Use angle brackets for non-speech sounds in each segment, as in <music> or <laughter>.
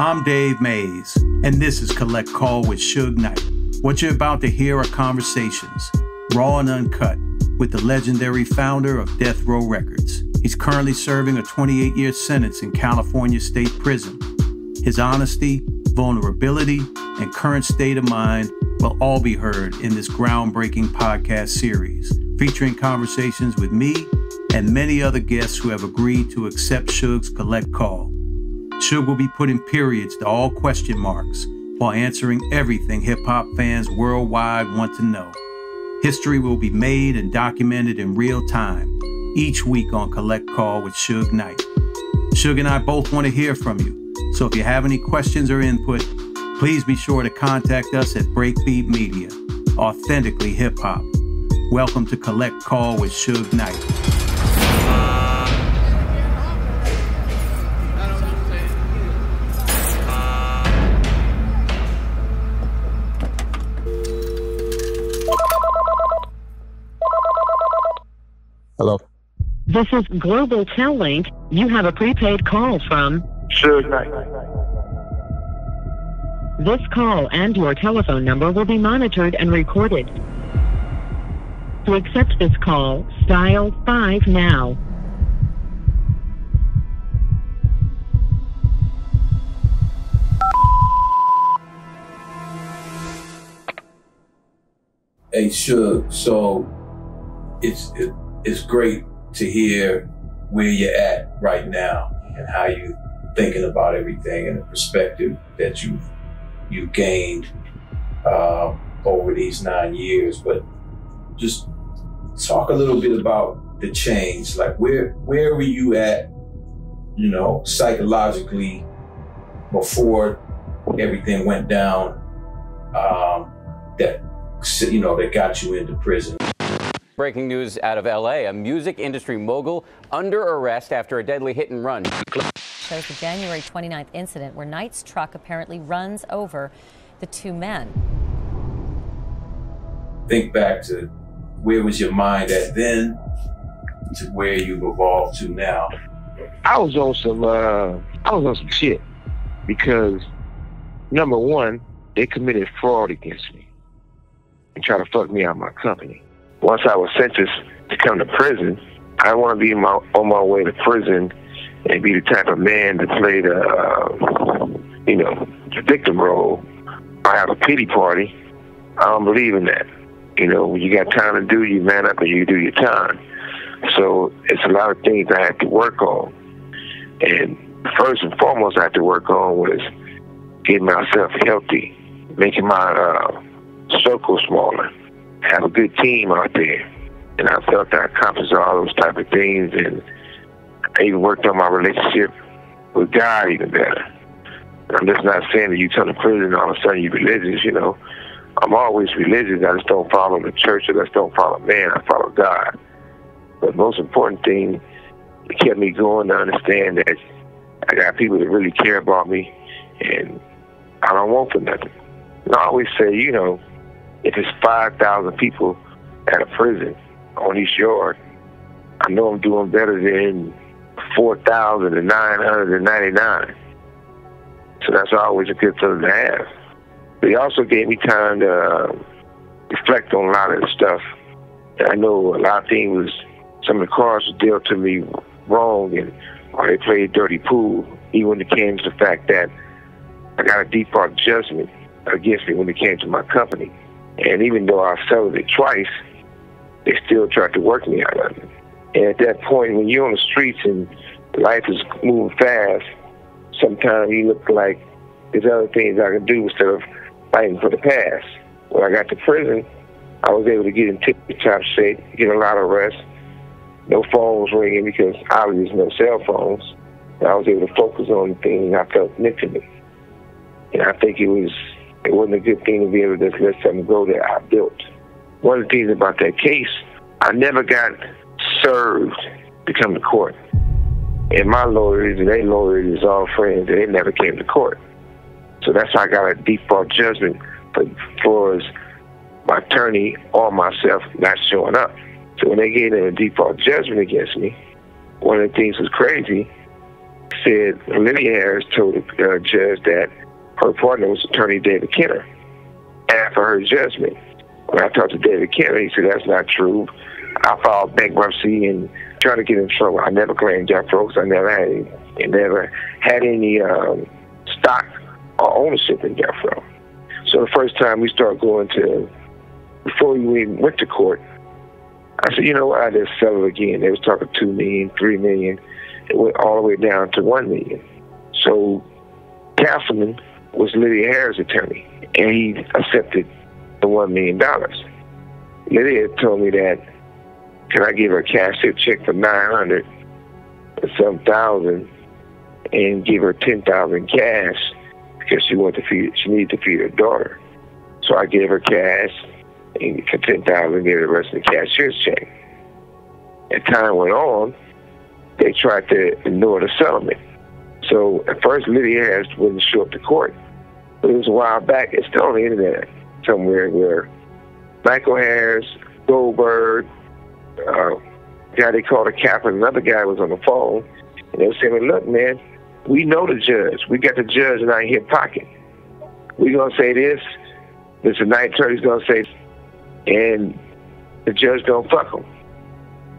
I'm Dave Mays, and this is Collect Call with Suge Knight. What you're about to hear are conversations, raw and uncut, with the legendary founder of Death Row Records. He's currently serving a 28 year sentence in California State Prison. His honesty, vulnerability, and current state of mind will all be heard in this groundbreaking podcast series, featuring conversations with me and many other guests who have agreed to accept Suge's collect call. Suge will be putting periods to all question marks while answering everything hip hop fans worldwide want to know. History will be made and documented in real time each week on Collect Call with Suge Knight. Suge and I both want to hear from you, so if you have any questions or input, please be sure to contact us at Breakbeat Media, authentically hip hop. Welcome to Collect Call with Suge Knight. Hello. This is Global Tel Link. You have a prepaid call from Suge Knight. this call and your telephone number will be monitored and recorded. To accept this call, dial 5 now. Hey, Suge, so it's it, it's great to hear where you're at right now and how you're thinking about everything and the perspective that you've you gained um, over these nine years. But just talk a little bit about the change. Like where where were you at, you know, psychologically before everything went down um, that you know that got you into prison? Breaking news out of LA. A music industry mogul under arrest after a deadly hit and run. shows the January 29th incident where Knight's truck apparently runs over the two men. Think back to where was your mind at then to where you've evolved to now. I was on some uh I was on some shit because number one, they committed fraud against me and try to fuck me out of my company. Once I was sentenced to come to prison, I want to be my, on my way to prison and be the type of man to play the, uh, you know, the victim role. I have a pity party. I don't believe in that. You know, when you got time to do, you man up and you do your time. So it's a lot of things I have to work on. And first and foremost, I had to work on was getting myself healthy, making my uh, circle smaller, have a good team out there. And I felt I accomplished all those type of things. And I even worked on my relationship with God even better. And I'm just not saying that you turn to prison all of a sudden you're religious, you know. I'm always religious. I just don't follow the church or just don't follow man. I follow God. But most important thing, it kept me going to understand that I got people that really care about me and I don't want for nothing. And I always say, you know, if it's 5,000 people at a prison on East Yard, I know I'm doing better than 4,999. So that's always a good thing to have. It also gave me time to uh, reflect on a lot of the stuff. I know a lot of things, some of the cards were dealt to me wrong and or they played dirty pool, even when it came to the fact that I got a default judgment against me when it came to my company. And even though I settled it twice, they still tried to work me out of it. And at that point, when you're on the streets and life is moving fast, sometimes you look like there's other things I can do instead of fighting for the past. When I got to prison, I was able to get in tip-top shape, get a lot of rest, no phones ringing because obviously no cell phones. And I was able to focus on the things I felt meant to me. And I think it was it wasn't a good thing to be able to just let something go that I built. One of the things about that case, I never got served to come to court. And my lawyers and their lawyers is all friends, and they never came to court. So that's how I got a default judgment for, for my attorney or myself not showing up. So when they gave them a default judgment against me, one of the things was crazy. said Lydia Harris told the uh, judge that her partner was attorney David Kenner after her judgment. When I talked to David Kenner, he said that's not true. I filed bankruptcy and tried to get in trouble. I never claimed Jeff Brooks. I never had any, never had any um, stock or ownership in Row. So the first time we started going to, before we even went to court, I said, you know what, I just sell it again. They was talking two million, three million. It went all the way down to one million. So Castleman was Lydia Harris' attorney, and he accepted the one million dollars. Lydia told me that can I give her a cash check for nine hundred or some thousand and give her ten thousand cash because she wanted to feed she needed to feed her daughter. So I gave her cash and for ten thousand gave her the rest of the cashier's check. As time went on, they tried to ignore the settlement. So at first Lydia Harris wouldn't show up to court. But it was a while back, it's still on the internet somewhere where Michael Harris, Goldberg, uh, guy they called a cap, and another guy was on the phone, and they were saying, "Look, man, we know the judge. We got the judge in our hip pocket. We're gonna say this. Mr. Knight Attorney's gonna say, and the judge gonna fuck them."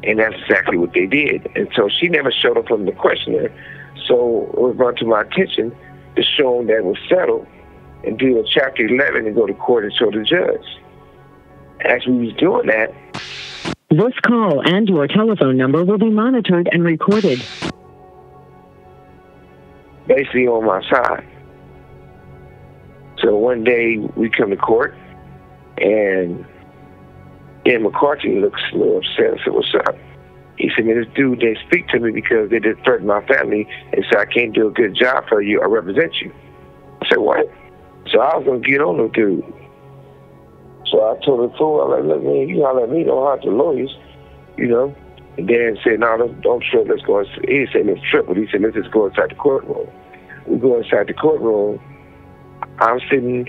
And that's exactly what they did. And so she never showed up on the questionnaire. So it was brought to my attention to show them that it was settled and do a Chapter 11 and go to court and show the judge. As we was doing that, this call and your telephone number will be monitored and recorded. Basically on my side. So one day we come to court and Dan McCarthy looks a little upset. I said, what's up? He said, man, this dude didn't speak to me because they did threaten my family and said, I can't do a good job for you. I represent you. I said, what? So I was going to get on the dude. So I told the fool, I'm like, look, man, you holler at me, don't holler the lawyers, you know. And Dan said, no, don't, don't trip, let's go. Inside. He said, let's trip, but he said, let's just go inside the courtroom. We go inside the courtroom. I'm sitting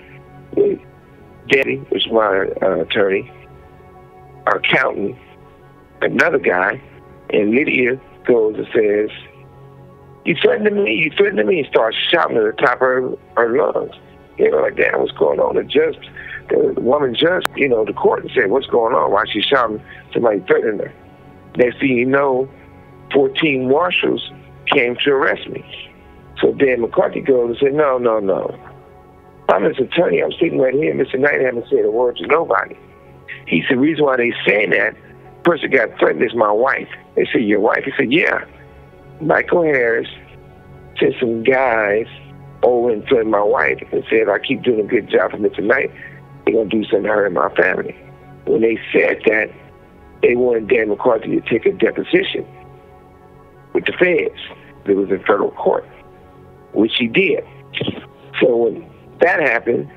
with Daddy, which is my uh, attorney, our accountant, another guy, and Lydia goes and says, you threatening me, you threatening me, and starts shouting at the top of her, her lungs. You know, like, damn, what's going on? The judge, the woman judge, you know, the court and said, what's going on? Why she shouting? Somebody threatening her. Next thing you know, 14 marshals came to arrest me. So Dan McCarthy goes and said, no, no, no. I'm his attorney. I'm sitting right here. Mr. Knight haven't said a word to nobody. He said, the reason why they saying that, person got threatened is my wife. They said, your wife? He said, yeah. Michael Harris sent some guys over and threatened my wife and said, if I keep doing a good job for Mr. Knight. they're going to do something to her and my family. When they said that, they wanted Dan McCarthy to take a deposition with the feds. It was in federal court, which he did. So when that happened,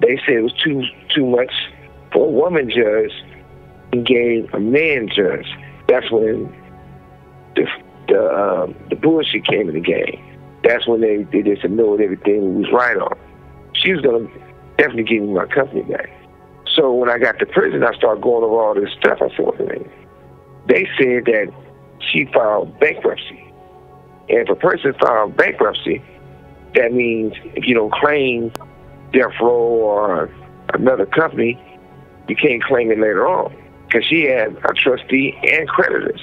they said it was too too much for a woman judge gave a man judge. That's when the the um, the bullshit came in the game. That's when they, they just ignored everything we was right on. She was gonna definitely give me my company back. So when I got to prison, I started going over all this stuff. I said, minute. They said that she filed bankruptcy. And if a person filed bankruptcy, that means if you don't claim Death Row or another company, you can't claim it later on. Because she had a trustee and creditors.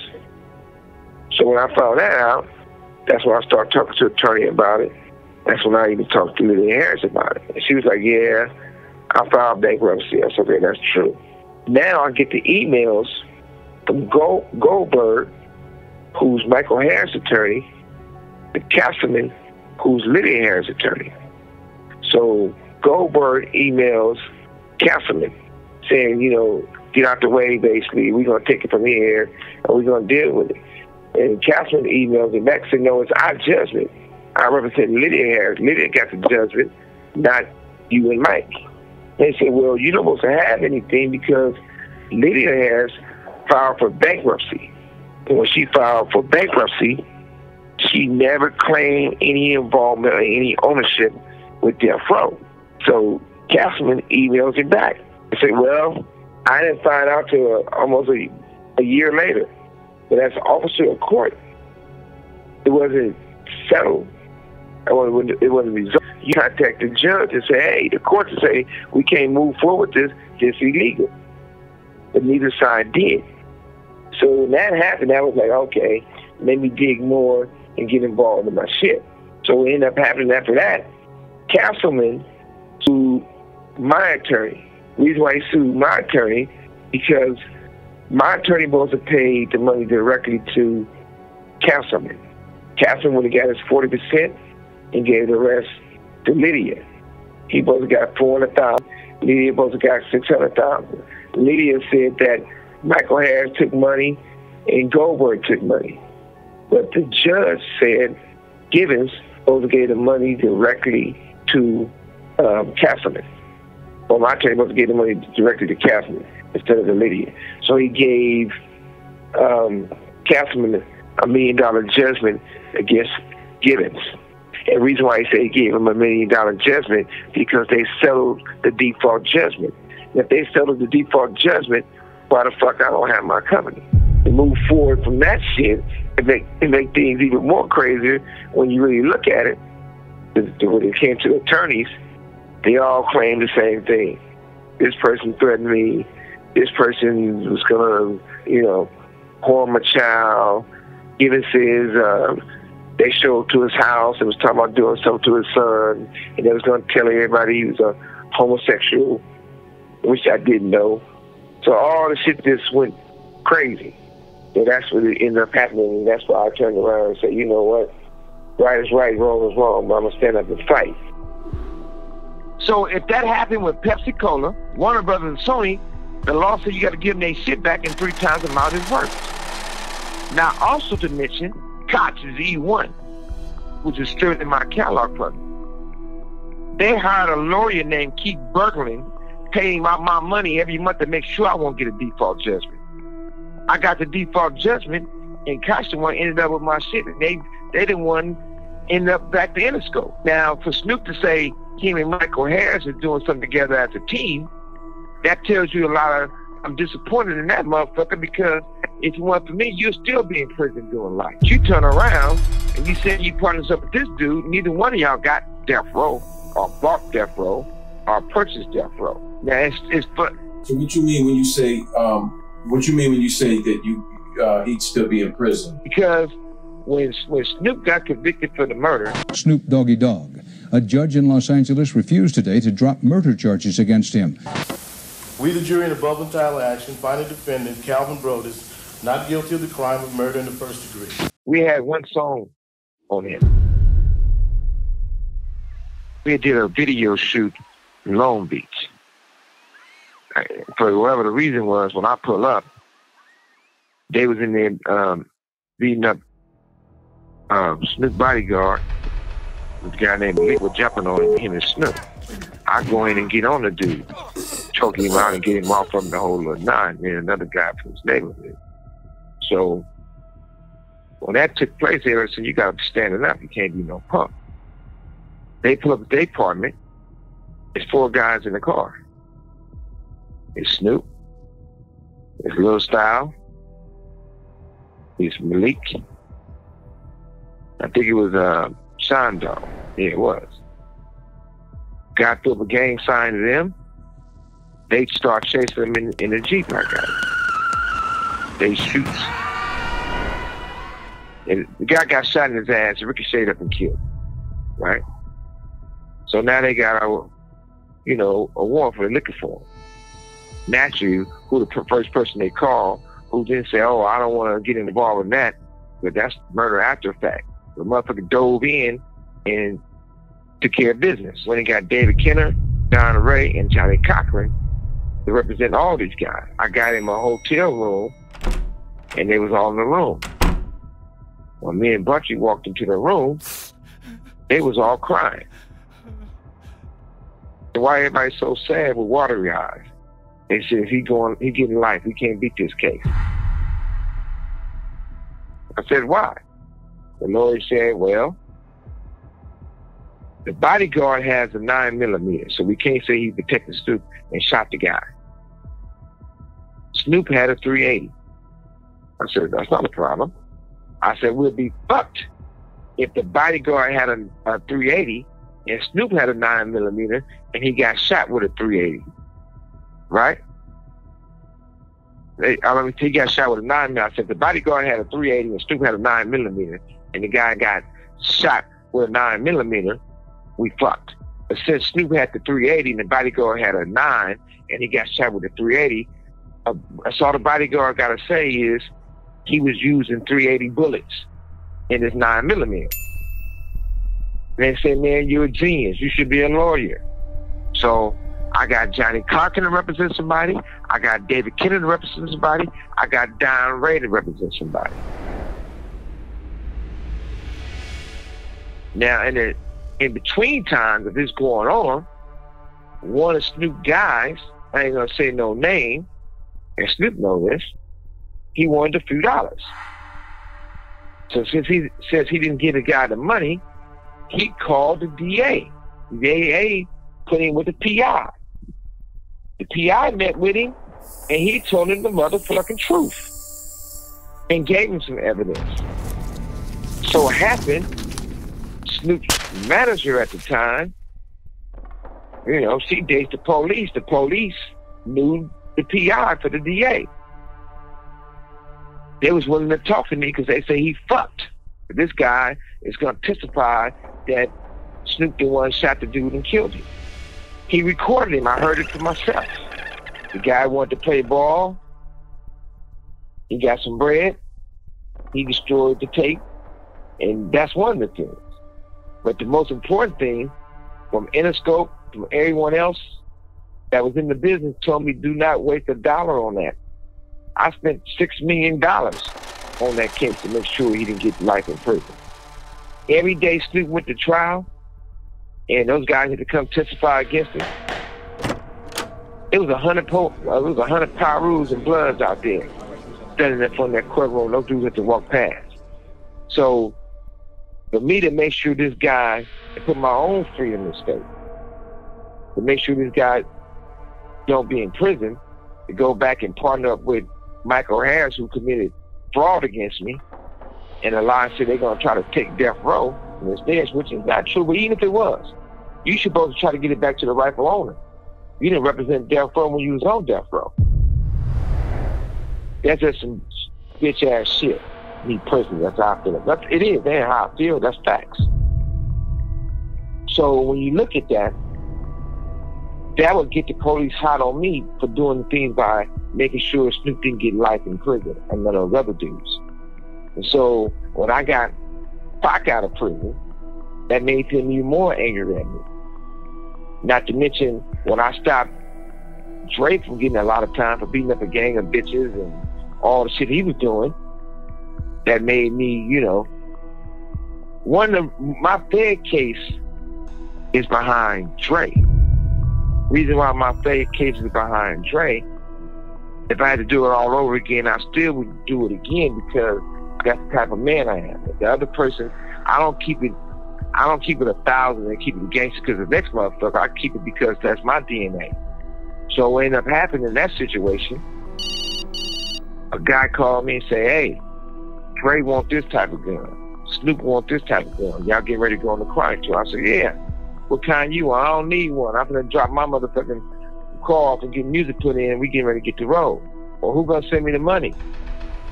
So when I found that out, that's when I started talking to the attorney about it. That's when I even talked to Lydia Harris about it. And she was like, yeah, I filed bankruptcy. I said, okay, that's true. Now I get the emails from Gold, Goldberg, who's Michael Harris' attorney, the Castleman, who's Lydia Harris' attorney. So Goldberg emails Castleman saying, you know, get out the way, basically. We're going to take it from here, and we're going to deal with it. And Castleman emails him back saying, no, it's our judgment. I represent Lydia Harris. Lydia got the judgment, not you and Mike. They said, well, you don't supposed to have anything because Lydia Harris filed for bankruptcy. And when she filed for bankruptcy, she never claimed any involvement or any ownership with Death Row. So Castleman emails him back and said, well, I didn't find out till almost a, a year later. But as an officer of court, it wasn't settled. It wasn't, it wasn't resolved. You contact the judge and say, hey, the court to say we can't move forward with this, this illegal. But neither side did. So when that happened, I was like, okay, let me dig more and get involved in my shit. So what ended up happening after that, Castleman to my attorney. The reason why he sued my attorney, because my attorney was to pay the money directly to Castleman. Castleman would have got his 40% and gave the rest to Lydia. He both got 400000 Lydia both got 600000 Lydia said that Michael Harris took money and Goldberg took money. But the judge said Givens both gave the money directly to um, Castleman. Well, my attorney both gave the money directly to Castleman instead of the Lydia. So he gave um, a million dollar judgment against Gibbons. And the reason why he said he gave him a million dollar judgment because they settled the default judgment. And if they settled the default judgment, why the fuck I don't have my company? To move forward from that shit and make, and make things even more crazier when you really look at it, when it came to attorneys, they all claimed the same thing. This person threatened me. This person was gonna, you know, harm a child. Even says uh, they showed to his house and was talking about doing something to his son, and they was gonna tell everybody he was a homosexual, which I didn't know. So all the shit just went crazy. And that's what ended up happening. And that's why I turned around and said, you know what? Right is right, wrong is wrong, but I'm going to stand up and fight. So if that happened with Pepsi Cola, Warner Brothers, and Sony, the law said you got to give them their shit back in three times the amount it's worth. Now, also to mention, Koch is E1, which is still in my catalog plug. They hired a lawyer named Keith Berglund, paying my, my money every month to make sure I won't get a default judgment. I got the default judgment, and the one ended up with my shit, and they they didn't want end up back to Interscope. Now, for Snoop to say him and Michael Harris are doing something together as a team, that tells you a lot of. I'm disappointed in that motherfucker because if you want for me, you'll still be in prison doing life. You turn around and you say you partners up with this dude. Neither one of y'all got death row or bought death row or purchased death row. Now it's it's but. So what you mean when you say um, what you mean when you say that you uh, he'd still be in prison? Because when when Snoop got convicted for the murder, Snoop Doggy Dogg. A judge in Los Angeles refused today to drop murder charges against him. We, the jury in above-entitled action, find the defendant, Calvin Broadus, not guilty of the crime of murder in the first degree. We had one song on him. We did a video shoot in Long Beach. For whatever the reason was, when I pull up, they was in there um, beating up um, Snoop bodyguard. This guy named was jumping on him and Snoop. I go in and get on the dude, choke him out and get him off from the whole of nine. And another guy from his neighborhood. So when that took place, they said, "You got to be standing up. You can't be no punk." They pull up at their apartment. There's four guys in the car. It's Snoop. It's Lil Style. It's Malik. I think it was uh, Sean Dog. Yeah, it was. Got through a gang sign to them. They start chasing them in, in the Jeep I got. They shoot. And the guy got shot in his ass, ricocheted up and killed. Right? So now they got a, you know, a warrant for liquor for him. Naturally, who the first person they call, who didn't say, oh, I don't want to get involved in that, but that's murder after fact. The motherfucker dove in and took care of business. When he got David Kenner, Don Ray, and Johnnie Cochran to represent all these guys. I got in my hotel room, and they was all in the room. When me and Bunchy walked into the room, they was all crying. Why everybody so sad with watery eyes? They said he going, he getting life. We can't beat this case. I said, why? The lawyer said, well, the bodyguard has a nine millimeter, so we can't say he protected Snoop and shot the guy. Snoop had a 380. I said, that's not a problem. I said, we'll be fucked if the bodyguard had a, a 380 and Snoop had a 9 millimeter and he got shot with a 380, right? I mean, he got shot with a 9 millimeter. I said the bodyguard had a 380 and Snoop had a 9 millimeter and the guy got shot with a 9 millimeter, we fucked. But since Snoop had the 380 and the bodyguard had a 9 and he got shot with a 380, uh, that's all the bodyguard got to say is he was using 380 bullets in his 9 millimeter. They said, man, you're a genius. You should be a lawyer. So I got Johnnie Cochran to represent somebody. I got David Kenner to represent somebody. I got Don Ray to represent somebody. Now, in the in between times of this going on, one of Snoop guys, I ain't gonna say no name, and Snoop know this, he wanted a few dollars. So since he says he didn't give the guy the money, he called the DA. The DA put him with the PI. The PI met with him and he told him the motherfucking truth and gave him some evidence. So it happened, Snoop's manager at the time, you know, she dates the police. The police knew the PI for the DA. They was willing to talk to me because they say he fucked. This guy is going to testify that Snoop the one shot the dude and killed him. He recorded him. I heard it for myself. The guy wanted to play ball. He got some bread. He destroyed the tape. And that's one of the things. But the most important thing from Interscope, from everyone else that was in the business told me do not waste a dollar on that. I spent six million dollars on that case to make sure he didn't get life in prison. Every day Snoop went to trial, and those guys had to come testify against him. It was a hundred po- uh, it was a hundred Pirus and Bloods out there standing there from that courtroom. Those dudes had to walk past. So for me to make sure this guy and put my own freedom at stake, to make sure this guy don't be in prison, to go back and partner up with Michael Harris, who committed fraud against me, and the line said they're going to try to take death row in this dash, which is not true. But even if it was, you should supposed to try to get it back to the rightful owner. You didn't represent death row when you was on death row. That's just some bitch ass shit. Me personally, that's how I feel. That's, it is, man, how I feel. That's facts. So when you look at that, that would get the police hot on me for doing things by making sure Snoop didn't get life in prison and none of those other dudes. And so when I got Pac out of prison, that made him even more angry at me. Not to mention when I stopped Dre from getting a lot of time for beating up a gang of bitches and all the shit he was doing, that made me, you know, one of my Fed case is behind Dre. Reason why my Fed case is behind Dre, if I had to do it all over again, I still would do it again because that's the type of man I am. The other person, I don't keep it. I don't keep it a thousand and keep it gangster because the next motherfucker. I keep it because that's my DNA. So what ended up happening in that situation, a guy called me and say, "Hey, Dre want this type of gun. Snoop want this type of gun. Y'all get ready to go on the crime tour." I said, "Yeah." What kind you want? I don't need one. I'm gonna drop my motherfucking car off and get music put in. We getting ready to get the road. Well, who gonna send me the money?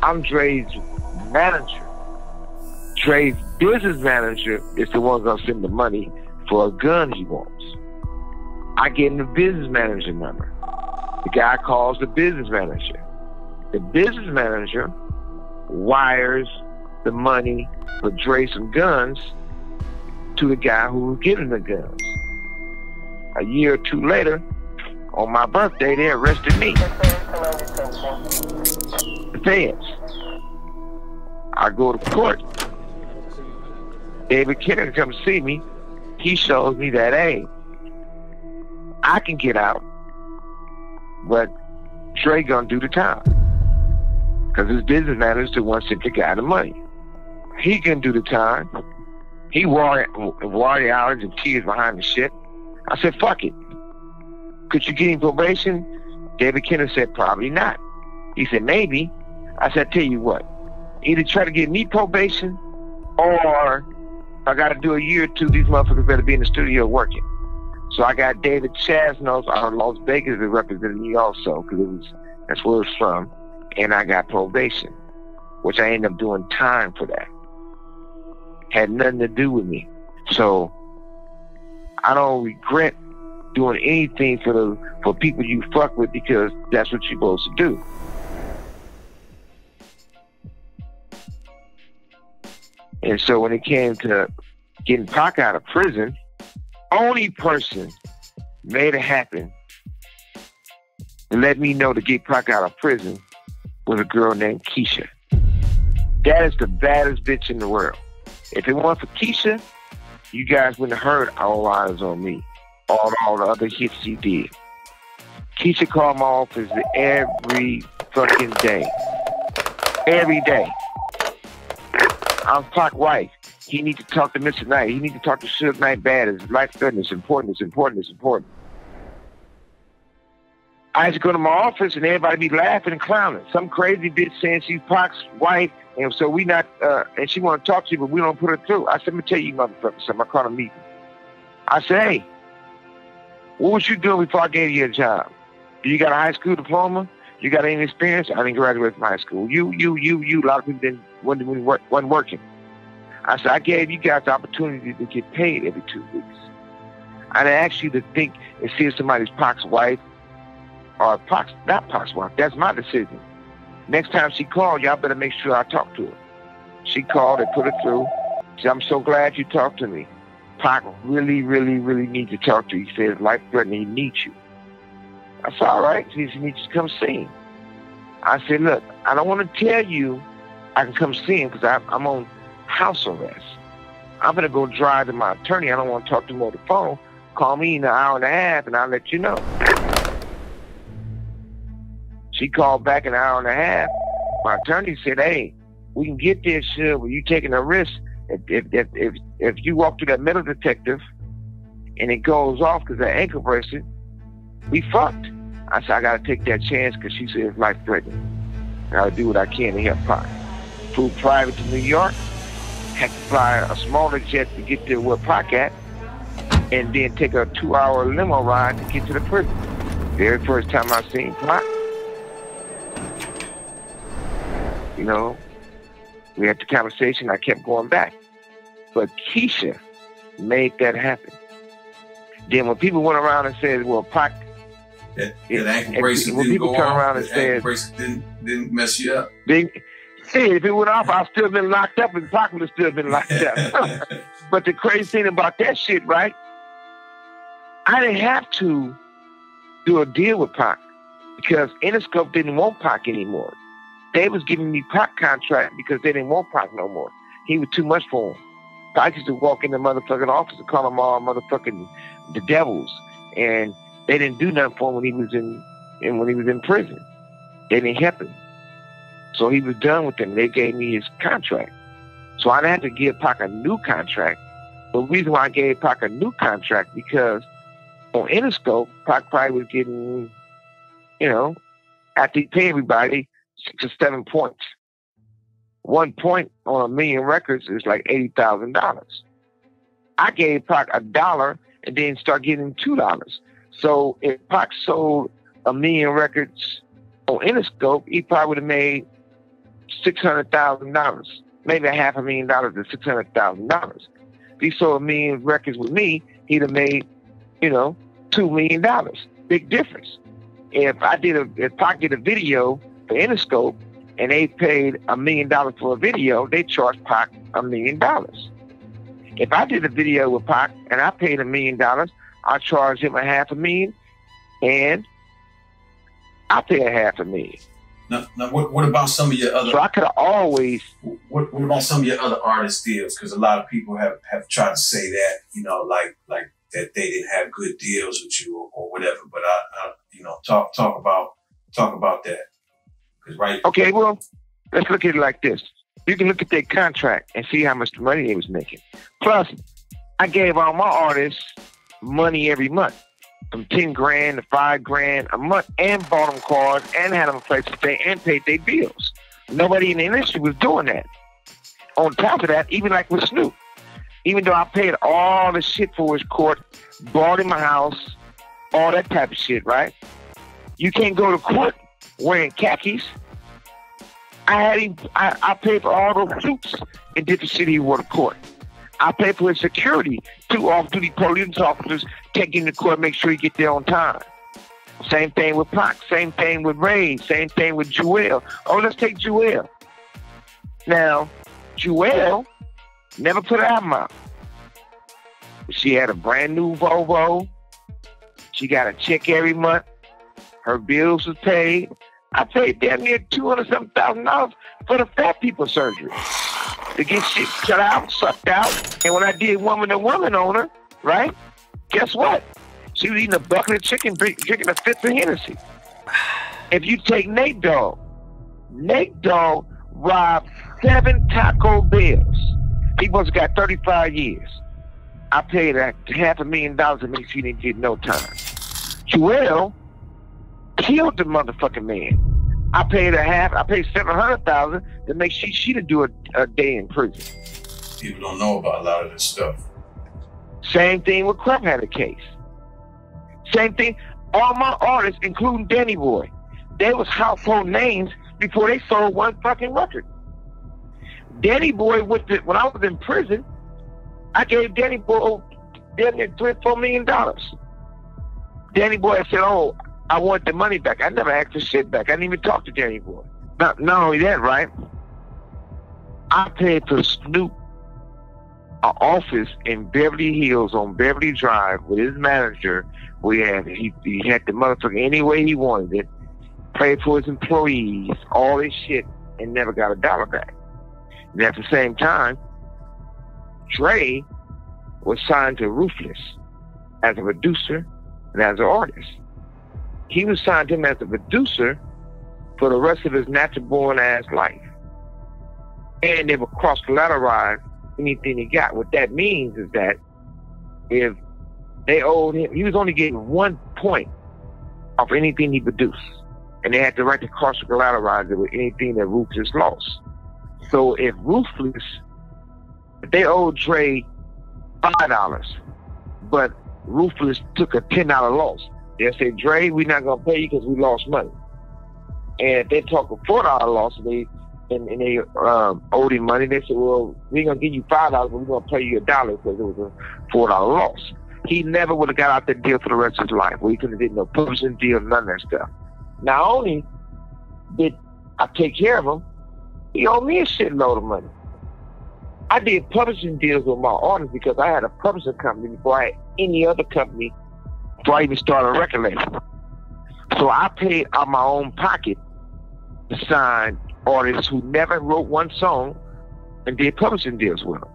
I'm Dre's manager. Dre's business manager is the one gonna send the money for a gun he wants. I get him the business manager number. The guy calls the business manager. The business manager wires the money for Dre some guns to the guy who was getting the guns. A year or two later, on my birthday, they arrested me. The feds. I go to court. David Kenner comes see me. He shows me that, hey, I can get out, but Dre gonna do the time. Because his business is the one sent the guy the money. He can do the time. He wore, wore hours and tears behind the shit. I said, fuck it. Could you get him probation? David Kenner said, probably not. He said, maybe. I said, tell you what, either try to get me probation or I got to do a year or two. These motherfuckers better be in the studio working. So I got David Chesnoff out of Las Vegas that represented me also, because it was that's where it's from, and I got probation, which I ended up doing time for that. Had nothing to do with me, so I don't regret doing anything for the for people you fuck with because that's what you're supposed to do. And so when it came to getting Pac out of prison, only person made it happen and let me know to get Pac out of prison was a girl named Keisha. That is the baddest bitch in the world. If it weren't for Keisha, you guys wouldn't have heard All Eyez on Me, all, all the other hits she did. Keisha called my office every fucking day. Every day. I'm Pac White. He need to talk to Mr. Knight. He need to talk to Suge Knight bad. It's life threatening. It's important. It's important. It's important. I used to go to my office and everybody be laughing and clowning. Some crazy bitch saying she's Pac's wife, and so we not, uh, and she want to talk to you, but we don't put her through. I said, let me tell you, motherfucker, something. I called a meeting. I said, hey, what was you doing before I gave you a job? Do you got a high school diploma? You got any experience? I didn't graduate from high school. You, you, you, you. A lot of people didn't wasn't, wasn't working. I said I gave you guys the opportunity to get paid every two weeks. I didn't ask you to think and see if somebody's Pac's wife or Pac's not Pac's wife. That's my decision. Next time she called, y'all better make sure I talk to her. She called and put it through. She said, I'm so glad you talked to me. Pac really, really, really needs to talk to you. He said, life threatening, he needs you. I said, all right. He said, needs to come see him. I said, look, I don't want to tell you I can come see him because I'm on house arrest. I'm going to go drive to my attorney. I don't want to talk to him on the phone. Call me in an hour and a half and I'll let you know. She called back an hour and a half. My attorney said, hey, we can get this uh, shit, but you taking a risk. If, if, if, if, you walk through that metal detective and it goes off because that ankle bracelet, we fucked. I said, I got to take that chance because she said it's life threatening. I got to do what I can to help Pac. Flew private to New York, had to fly a smaller jet to get to where Pac at, and then take a two hour limo ride to get to the prison. Very first time I seen Pac. You know, we had the conversation, I kept going back. But Keisha made that happen. Then when people went around and said, well, Pac that, that ankle bracelet when people turn around and said, bracelet didn't didn't mess you up. They, hey, if it went off, I'd still been locked up, and Pac would have still been locked up. <laughs> but the crazy thing about that shit, right? I didn't have to do a deal with Pac because Interscope didn't want Pac anymore. They was giving me Pac contract because they didn't want Pac no more. He was too much for them. Pac used to walk in the motherfucking office and call them all motherfucking the devils, and they didn't do nothing for him when he was in, in when he was in prison. They didn't help him. So he was done with them. They gave me his contract. So I didn't to give Pac a new contract. The reason why I gave Pac a new contract because on Interscope, Pac probably was getting, you know, after he paid everybody six or seven points. One point on a million records is like eighty thousand dollars. I gave Pac a dollar and then start getting two dollars. So if Pac sold a million records on Interscope, he probably would have made six hundred thousand dollars, maybe a half a million dollars to six hundred thousand dollars. If he sold a million records with me, he'd have made, you know, two million dollars. Big difference. If I did a, if Pac did a video for Interscope and they paid a million dollars for a video, they charged Pac a million dollars. If I did a video with Pac and I paid a million dollars, I charge him a half a million, and I pay a half a million. Now, now what, what about some of your other? So I could always. What, what about some of your other artist deals? Because a lot of people have, have tried to say that, you know, like like that they didn't have good deals with you or, or whatever. But I, I, you know, talk talk about talk about that. Right. Okay, well, let's look at it like this. You can look at their contract and see how much money they was making. Plus, I gave all my artists money every month, from ten grand to five grand a month, and bought them cars and had them a place to stay and paid their bills. Nobody in the industry was doing that. On top of that, even like with Snoop, Even though I paid all the shit for his court, bought him a house, all that type of shit, right? You can't go to court wearing khakis. I had him. I, I paid for all those suits in different wore to court. I paid for his security, two off-duty police officers taking the court, make sure he get there on time. Same thing with Pac. Same thing with Rain, Same thing with Jewell. Oh, let's take Jewell. Now, Jewell never put an album out. She had a brand new Volvo. She got a check every month. Her bills was paid. I paid damn near two hundred something thousand dollars for the fat people surgery to get shit cut out, sucked out. And when I did woman to woman on her, right? Guess what? She was eating a bucket of chicken, drinking a fifth of Hennessy. If you take Nate Dogg, Nate Dogg robbed seven Taco Bells. He must have got 35 years. I paid a half a million dollars to make sure he didn't get no time. Jewell killed the motherfucking man. I paid a half. I paid seven hundred thousand to make sure she to do a, a day in prison. People don't know about a lot of this stuff. Same thing with Kurupt had a case. Same thing. All my artists, including Danny Boy, they was household names before they sold one fucking record. Danny Boy, with the, when I was in prison, I gave Danny Boy oh, damn near three, four million dollars. Danny Boy said, "Oh, I want the money back. I never asked for shit back. I didn't even talk to Danny Boy. Not, not only that, right? I paid for Snoop an office in Beverly Hills on Beverly Drive with his manager. We had he, he had the motherfucker any way he wanted it. Paid for his employees, all this shit, and never got a dollar back. And at the same time, Dre was signed to Ruthless as a producer and as an artist he was signed him as a producer for the rest of his natural born ass life. And they would cross collateralize anything he got. What that means is that if they owed him, he was only getting one point of anything he produced. And they had the right to cross collateralize it with anything that Ruthless lost. So if Ruthless, if they owed Dre $5, but Ruthless took a $10 loss, They'll say, Dre, we're not gonna pay you because we lost money. And they talk a four dollar loss, they and, and they um, owed him money. They said, well, we're gonna give you five dollars, but we're gonna pay you a dollar because it was a four dollar loss. He never would have got out that deal for the rest of his life. We couldn't have did no publishing deal, none of that stuff. Not only did I take care of him, he owed me a shitload of money. I did publishing deals with my artists because I had a publishing company before I had any other company before I even started a record label. So I paid out my own pocket to sign artists who never wrote one song and did publishing deals with them.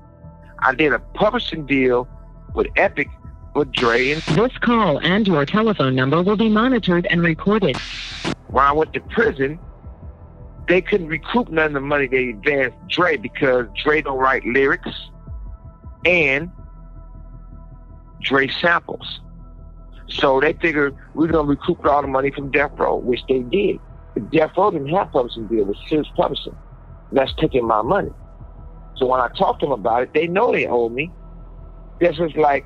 I did a publishing deal with Epic with Dre and This call and your telephone number will be monitored and recorded. When I went to prison, they couldn't recoup none of the money they advanced Dre because Dre don't write lyrics and Dre samples. So they figured we are gonna recoup all the money from Death Row, which they did. But Death Row didn't have publishing deal with Sears Publishing. That's taking my money. So when I talked to them about it, they know they owe me. This was like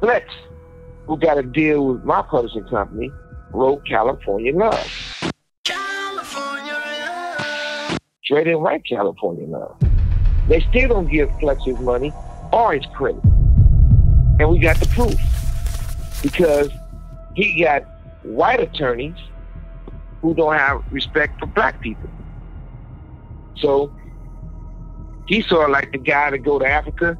Flex, who got a deal with my publishing company, wrote California Love. California Love. Dre didn't write California Love. They still don't give Flex his money or his credit. And we got the proof because he got white attorneys who don't have respect for black people. So he's sort of like the guy to go to Africa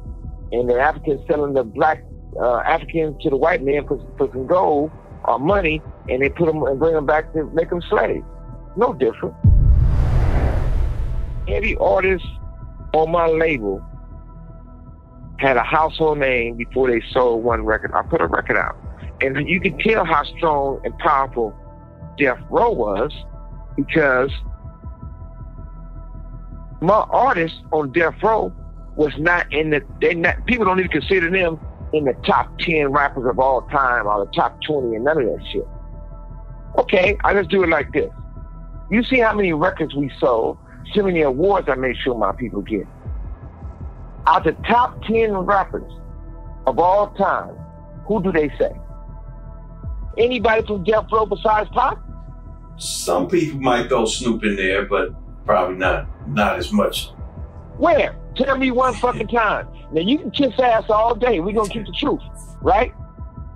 and the Africans selling the black uh, Africans to the white man for, for some gold or money and they put them and bring them back to make them slaves. No different. Every artist on my label had a household name before they sold one record. I put a record out. And you can tell how strong and powerful Death Row was because my artists on Death Row was not in the they not people don't even consider them in the top ten rappers of all time or the top twenty and none of that shit. Okay, I just do it like this. You see how many records we sold, see how many awards I made sure my people get. Out the top 10 rappers of all time, who do they say? Anybody from Death Row besides Pac? Some people might throw Snoop in there, but probably not not as much. Where? Tell me one fucking <laughs> time. Now you can kiss ass all day. We're gonna keep the truth, right?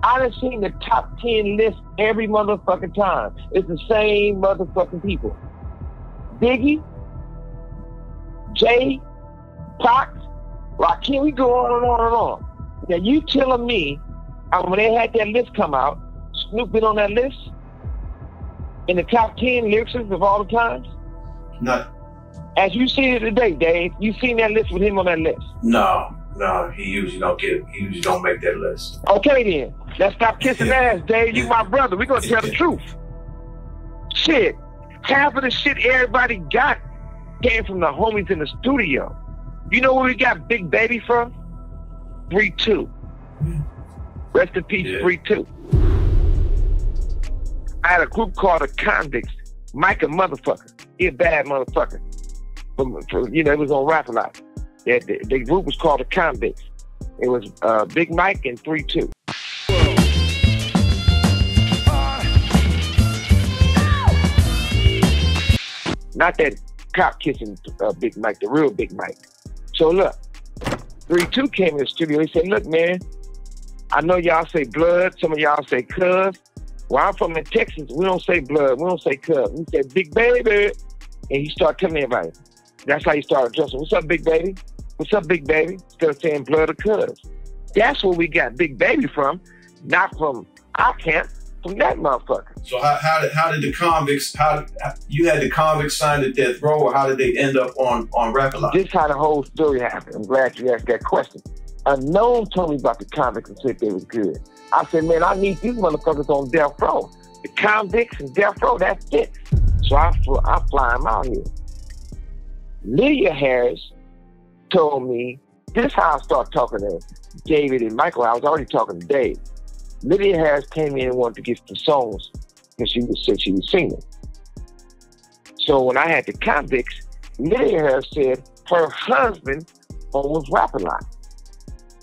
I done seen the top 10 list every motherfucking time. It's the same motherfucking people. Biggie, Jay, Pac, Rakim, we go on and on and on. Now you telling me, uh, when they had that list come out, Snoop been on that list? In the top 10 lyricists of all the times? No. As you seen it today, Dave, you seen that list with him on that list? No, no, he usually don't get. He usually don't make that list. Okay then, let's stop kissing ass, Dave. You my brother. We gonna tell the truth. Shit, half of the shit everybody got came from the homies in the studio. You know where we got Big Baby from? Three two. Rest in peace, Yeah. three two. I had a group called the Convicts. Mike a motherfucker. He a bad motherfucker. From, from, you know, it was on rap a lot. Yeah, the, the group was called the Convicts. It was uh, Big Mike and three two. Not that cop kissing uh, Big Mike, the real Big Mike. So look, three two came in the studio. He said, "Look, man, I know y'all say blood. Some of y'all say cuz. Where I'm from in Texas, we don't say blood. We don't say cuz. We say big baby." And he started telling everybody. That's how he started addressing. What's up, big baby? What's up, big baby? Instead of saying blood or cuz. That's where we got big baby from, not from our camp, from that motherfucker. So how, how did how did the convicts? How, how you had the convicts signed to death row, or how did they end up on on rap a lot? This how the whole story happened. I'm glad you asked that question. Unknown told me about the convicts and said they was good. I said, man, I need these motherfuckers on death row. The convicts and death row, that's it. So I, fl- I fly them out here. Lydia Harris told me, this how I start talking to David and Michael. I was already talking to Dave. Lydia Harris came in and wanted to get some songs because she was said she was singing. So when I had the convicts, Lydia Harris said her husband owns Rap a Lot.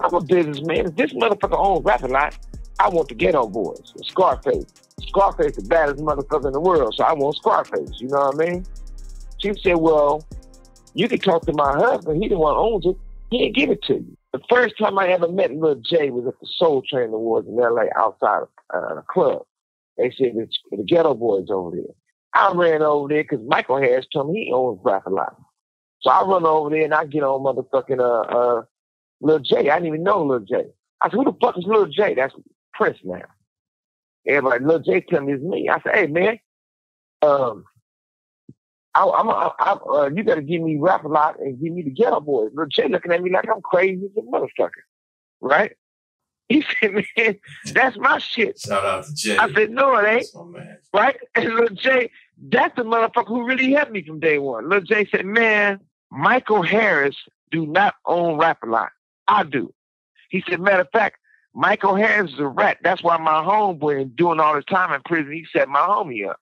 I'm a businessman. If this motherfucker owns Rap a Lot, I want the Geto Boys, Scarface. Scarface the baddest motherfucker in the world, so I want Scarface. You know what I mean? She said, well, you can talk to my husband. He the one owns it. He didn't give it to you. The first time I ever met Lil J was at the Soul Train Awards in L.A. outside of uh, a club. They said it's the Geto Boys over there. I ran over there because Michael Harris told me he owns Rap a Lot. So I run over there and I get on motherfucking uh, uh, Lil. I didn't even know Lil. I said, who the fuck is Lil J? That's Prince now. Everybody, Lil J telling me it's me. I said, hey man, um, I, I'm, a, I, uh, you got to give me rap a lot and give me the Geto Boys. Lil J looking at me like I'm crazy as a motherfucker, right? <laughs> He said, man, that's my shit. Shout out to Jay. I said, no, it ain't man. right? <laughs> And Lil J, that's the motherfucker who really helped me from day one. Lil J said, man, Michael Harris do not own Rap a Lot. I do. He said, matter of fact, Michael Harris is a rat. That's why my homeboy doing all this time in prison, he set my homie up.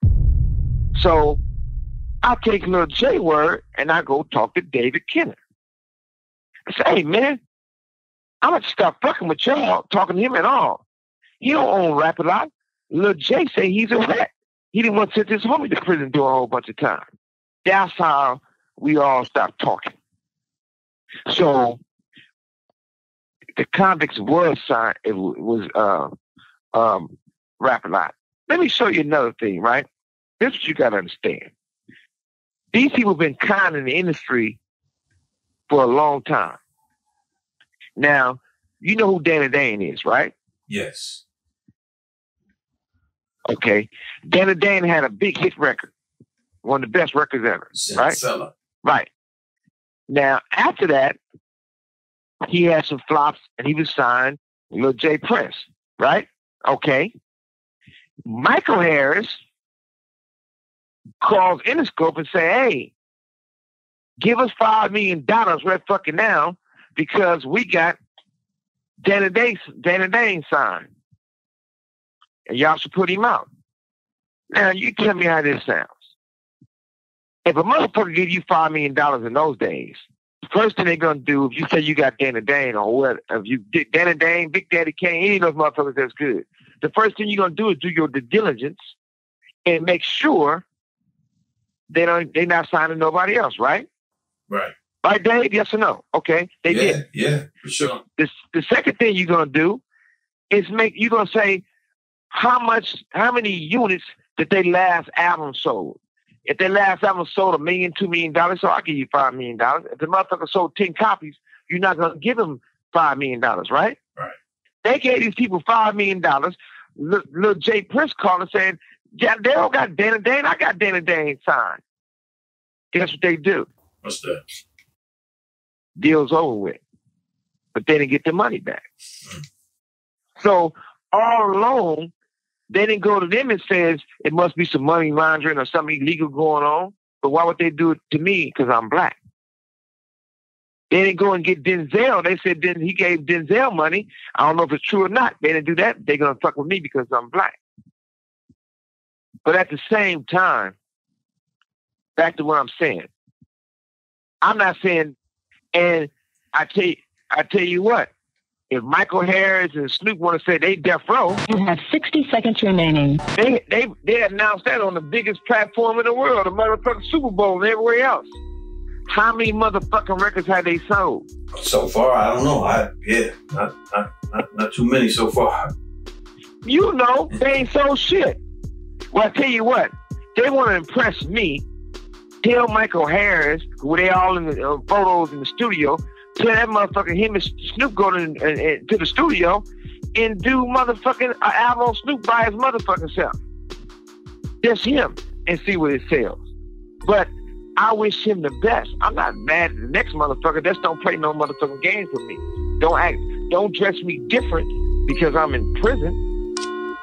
So I take Lil J word and I go talk to David Kenner. I say, hey man, I'm gonna stop fucking with y'all, talking to him at all. He don't own Rap a Lot. Lil J say he's a rat. He didn't want to send his homie to prison doing a whole bunch of time. That's how we all stopped talking. So the convicts was signed. It was uh, um, rap a lot. Let me show you another thing, right? This is what you got to understand. These people have been kind in the industry for a long time. Now, you know who Danny Dane is, right? Yes. Okay. Danny Dane had a big hit record, one of the best records ever, right? Seller. Right. Now, after that, he had some flops and he was signed Lil J Prince, right? Okay. Michael Harris calls Interscope and say, hey, give us five million dollars right fucking now because we got Danny Dane, Danny Dane signed. And y'all should put him out. Now you tell me how this sounds. If a motherfucker give you five million dollars in those days, first thing they're gonna do if you say you got Dana Dane or what if you did Danny Dane, Big Daddy Kane, any of those motherfuckers that's good. The first thing you're gonna do is do your due diligence and make sure they don't they're not signing nobody else, right? Right. Right, Dave? Yes or no? Okay, they yeah, did. Yeah, for sure. The, the second thing you're gonna do is make you're gonna say how much, how many units did they last album sold? If their last album sold a million, two million dollars, so I'll give you five million dollars. If the motherfucker sold ten copies, you're not gonna give them five million dollars, right? Right. They gave these people five million dollars. Little Jay Prince called and said, "Yeah, they don't got Danny Dane. I got Danny Dane signed." Guess what they do? What's that? Deal's over with, but they didn't get their money back. Mm. So all along, they didn't go to them and says it must be some money laundering or something illegal going on. But why would they do it to me? Because I'm black. They didn't go and get Denzel. They said then he gave Denzel money. I don't know if it's true or not. They didn't do that. They're gonna fuck with me because I'm black. But at the same time, back to what I'm saying. I'm not saying, and I tell you, I tell you what, if Michael Harris and Snoop want to say they death row, you have 60 seconds remaining. They they they announced that on the biggest platform in the world, the motherfucking Super Bowl and everywhere else. How many motherfucking records have they sold? So far, I don't know. I yeah, not not not, not too many so far. You know, they ain't sold shit. Well, I tell you what, they want to impress me. Tell Michael Harris, who they all in the uh, photos in the studio, tell that motherfucker him and Snoop go to, uh, uh, the studio and do motherfucking an album Snoop by his motherfucking self. Just him and see what it sells. But I wish him the best. I'm not mad at the next motherfucker. Just don't play no motherfucking games with me. Don't act. Don't dress me different because I'm in prison.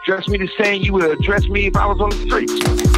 Dress me the same you would address me if I was on the streets.